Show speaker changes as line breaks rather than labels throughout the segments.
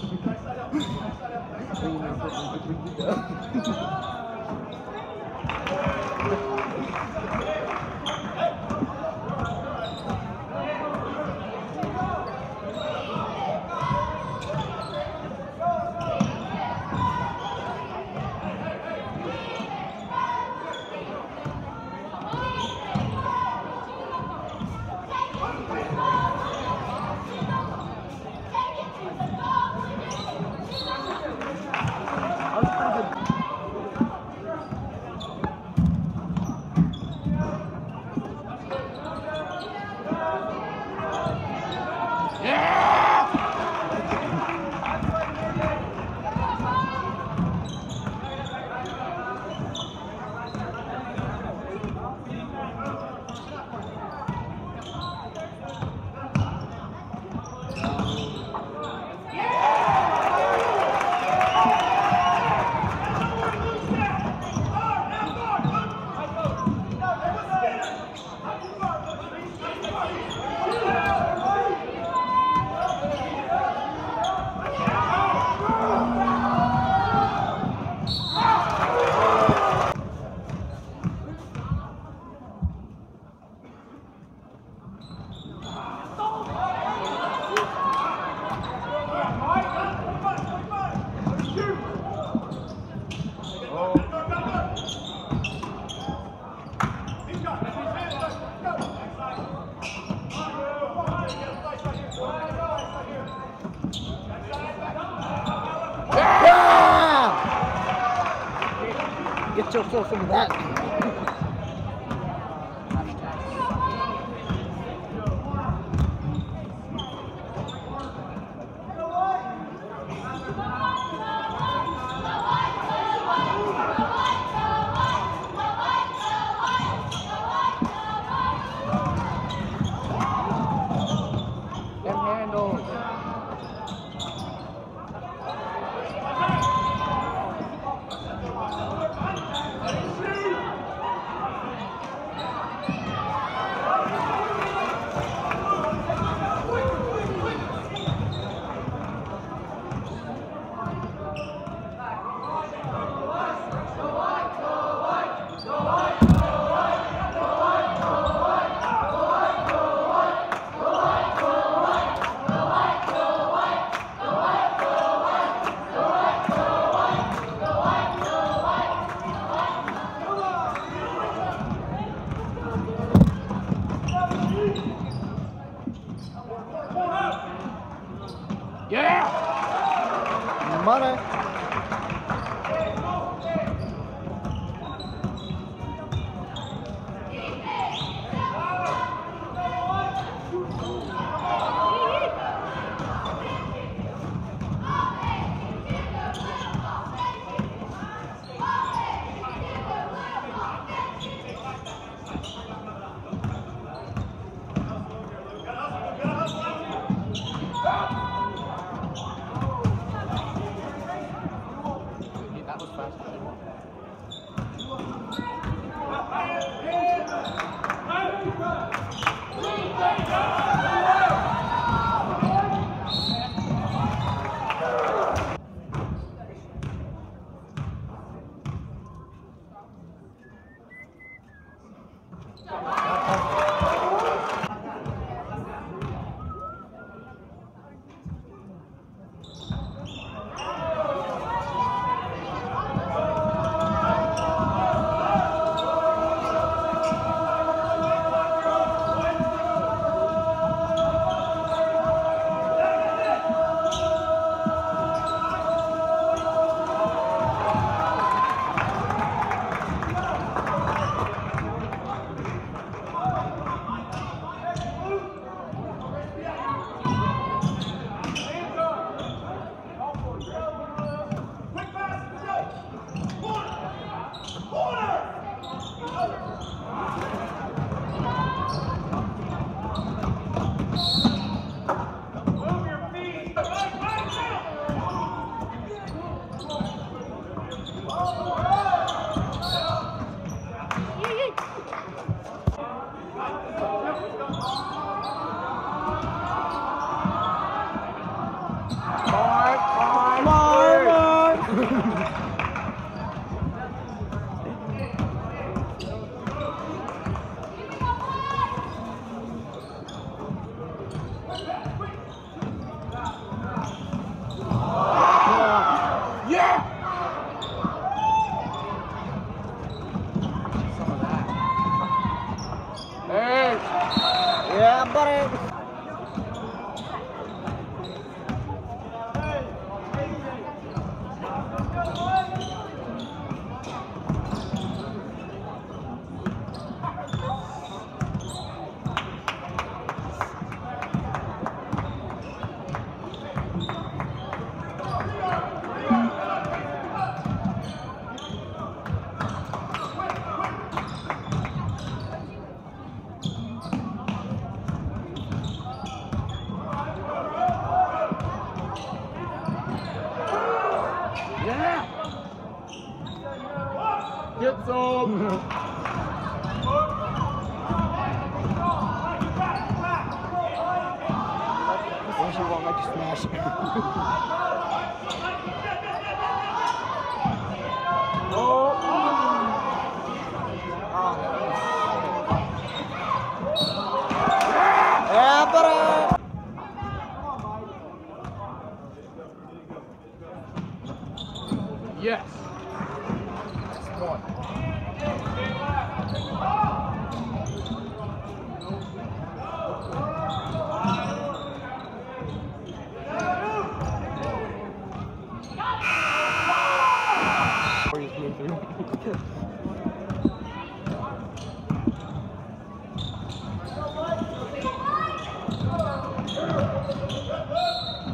Thank you.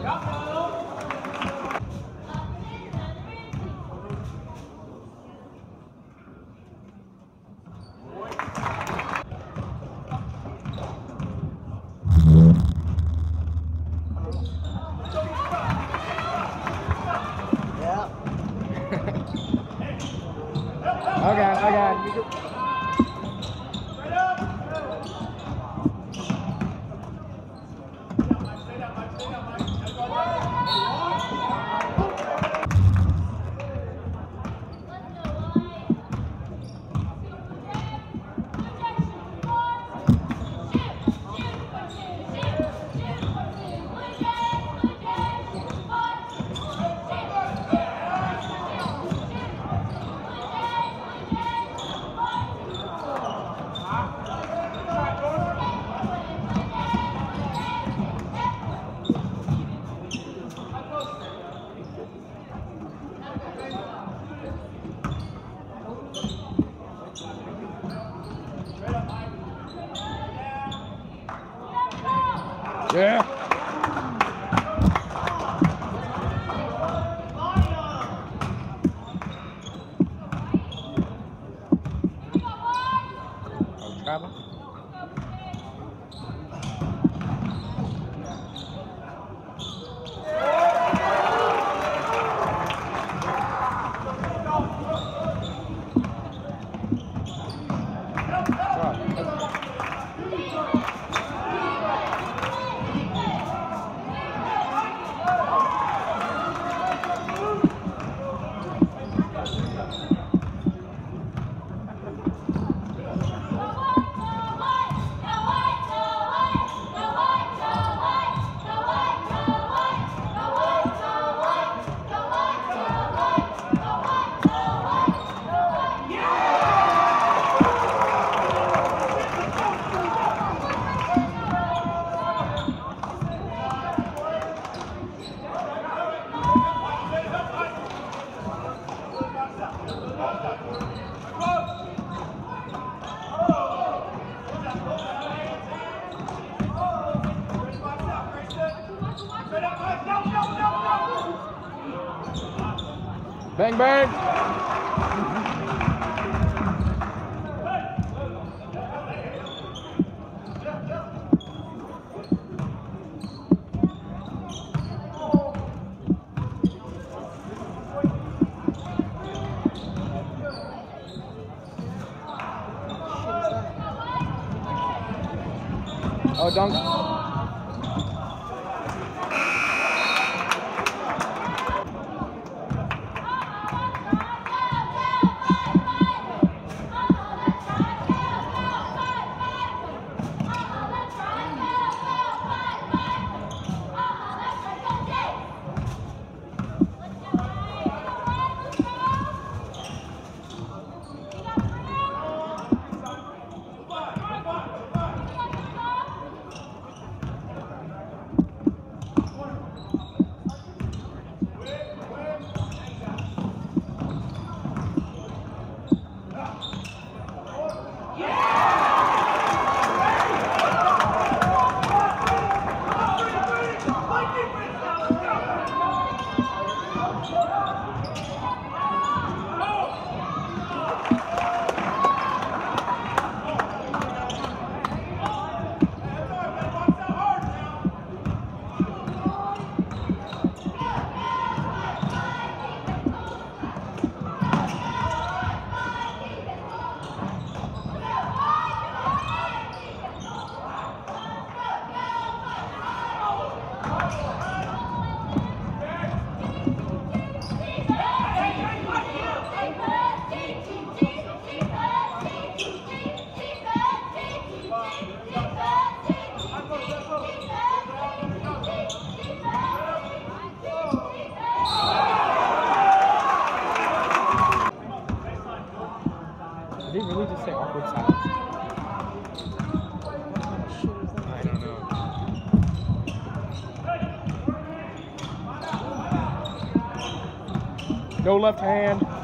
Yeah. Yeah!
Bang, bang!
No left hand.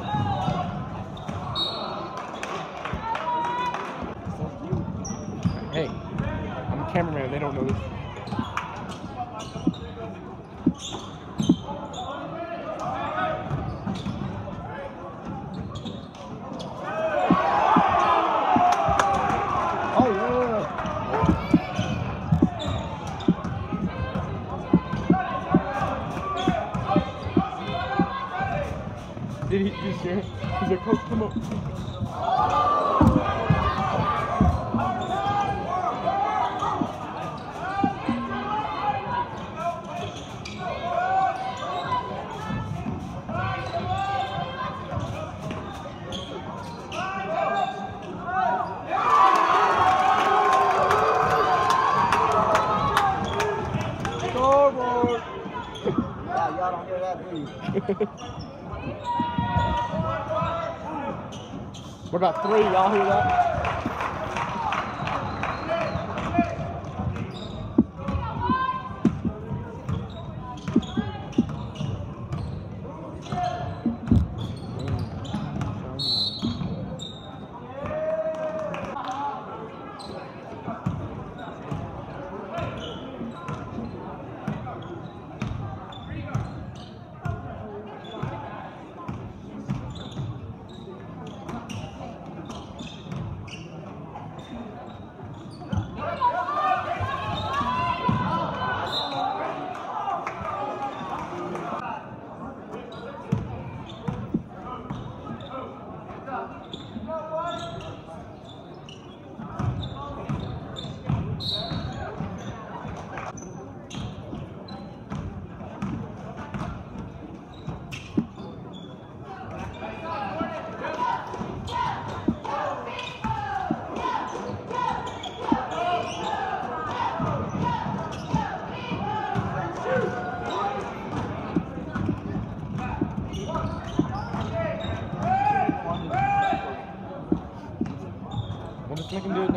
What about three. Y'all hear that?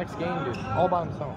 next game, dude, all by himself.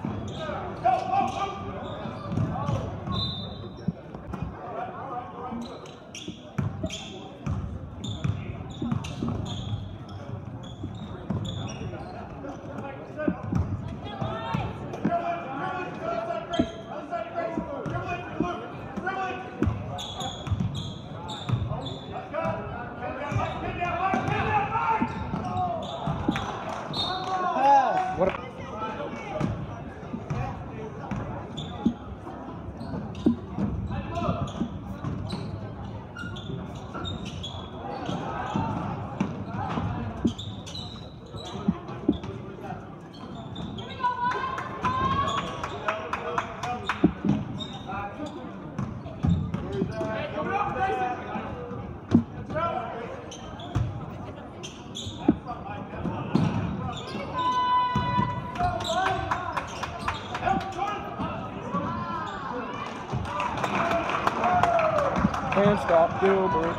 Can't stop Gilbert.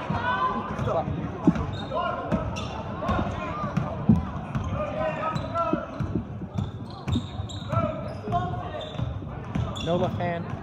Stop. left hand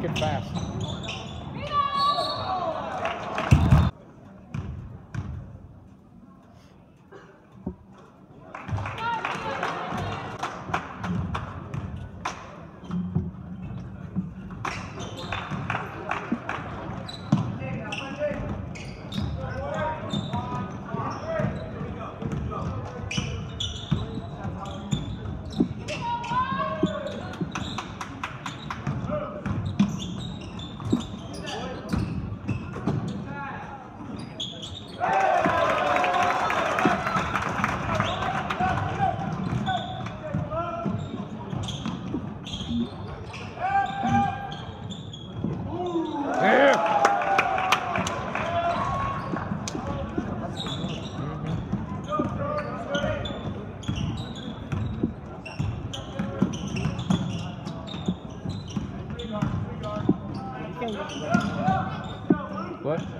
freaking fast. What?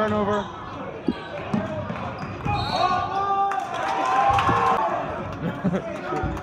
turnover.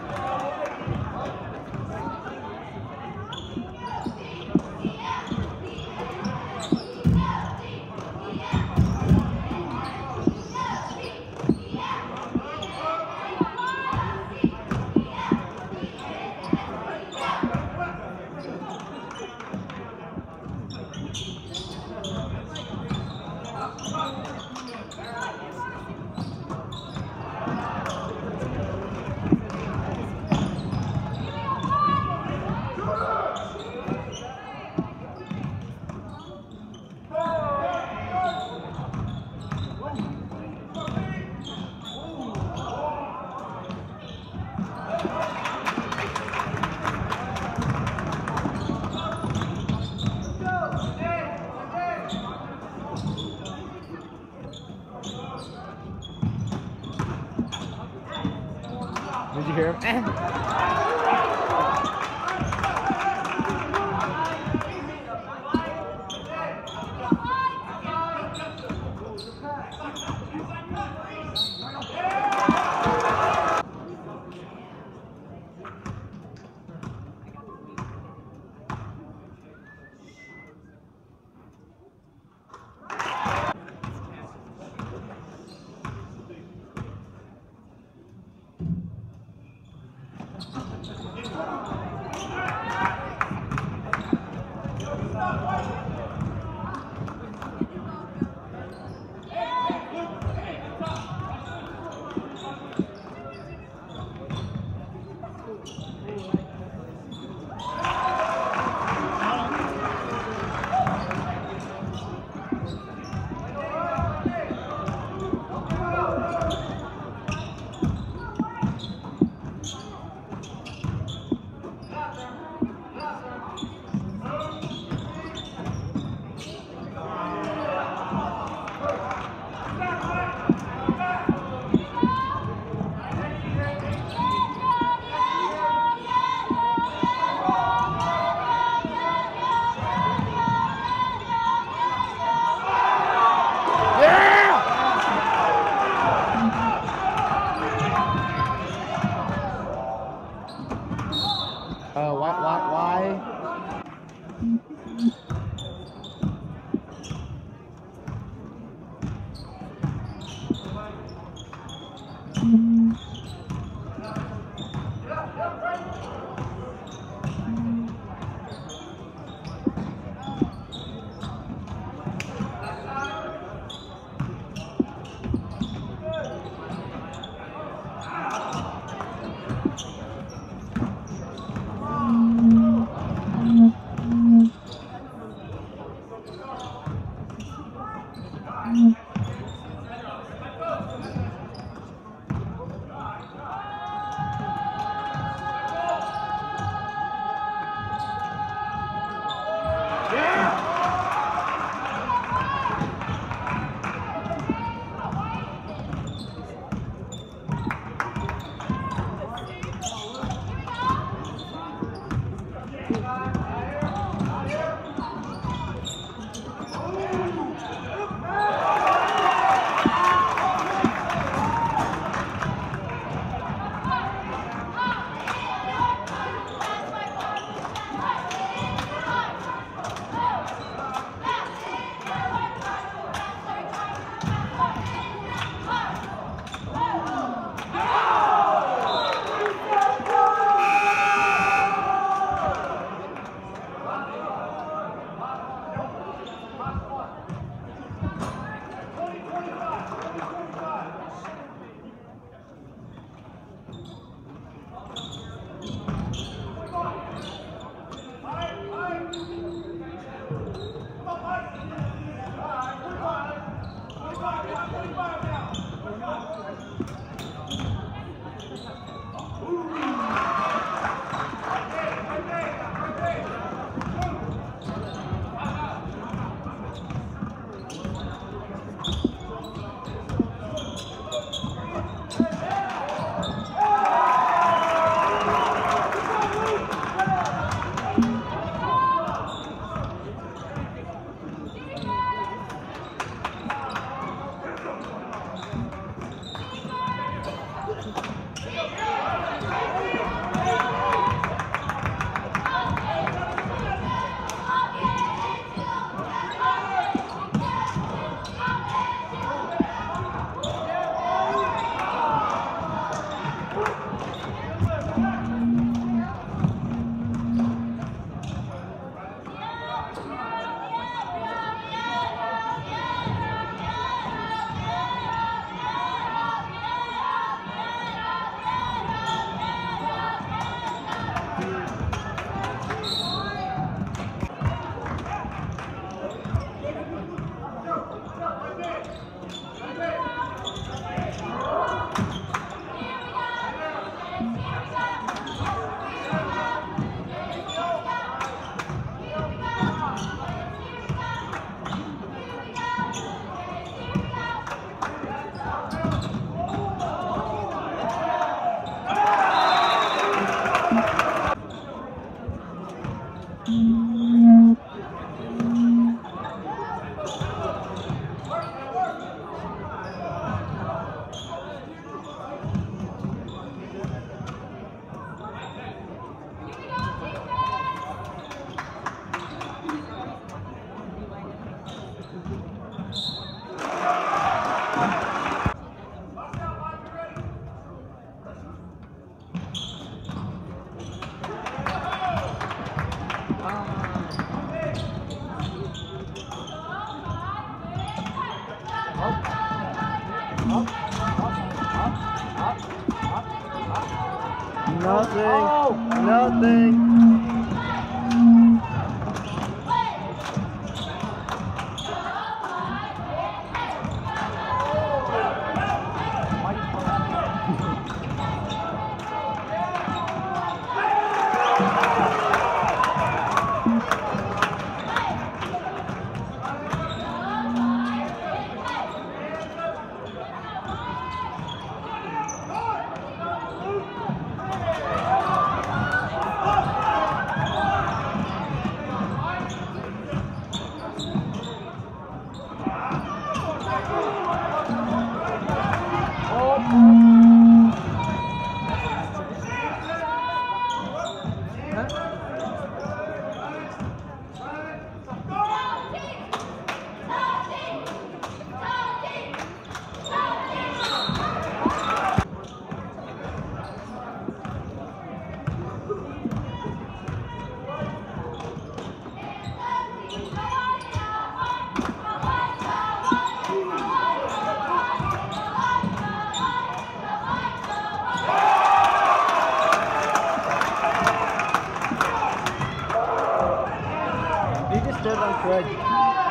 just